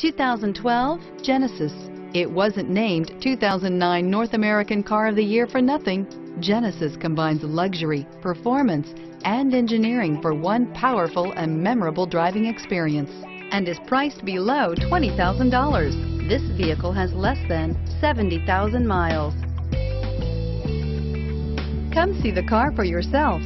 2012 Genesis. It wasn't named 2009 North American Car of the Year for nothing. Genesis combines luxury, performance, and engineering for one powerful and memorable driving experience and is priced below $20,000. This vehicle has less than 70,000 miles. Come see the car for yourself.